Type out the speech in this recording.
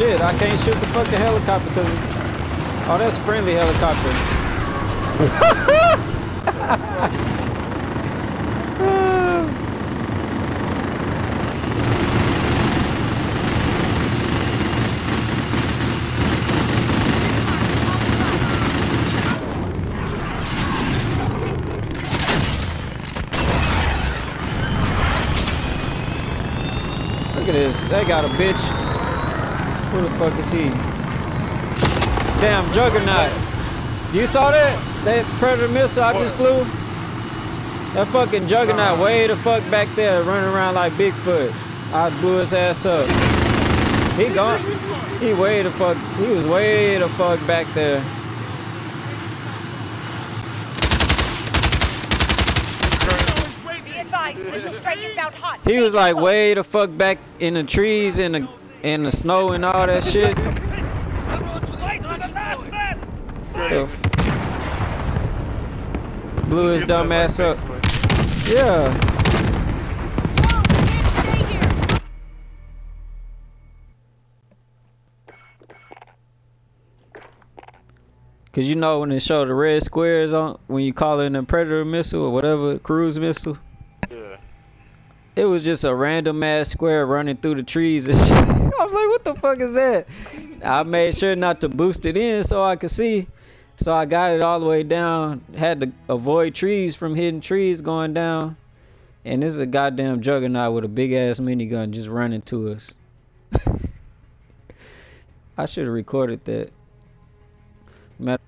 shit, I can't shoot the fucking helicopter because Oh that's friendly helicopter. Look at this. They got a bitch. Who the fuck is he? Damn, Juggernaut. You saw that? That Predator missile I just flew? That fucking Juggernaut way the fuck back there running around like Bigfoot. I blew his ass up. He gone. He way the fuck. He was way the fuck back there. Be advised, missile strike inbound hot. He was like way the fuck back in the trees and the in the snow and all that shit. The f- blew his dumb ass up. Yeah. Cause you know when they show the red squares on when you call in a predator missile or whatever cruise missile, Yeah. it was just a random ass square running through the trees and shit. I was like, what the fuck is that? I made sure not to boost it in so I could see. So I got it all the way down. Had to avoid trees from hitting trees going down. And this is a goddamn juggernaut with a big ass minigun just running to us. I should have recorded that. Matter